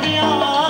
娘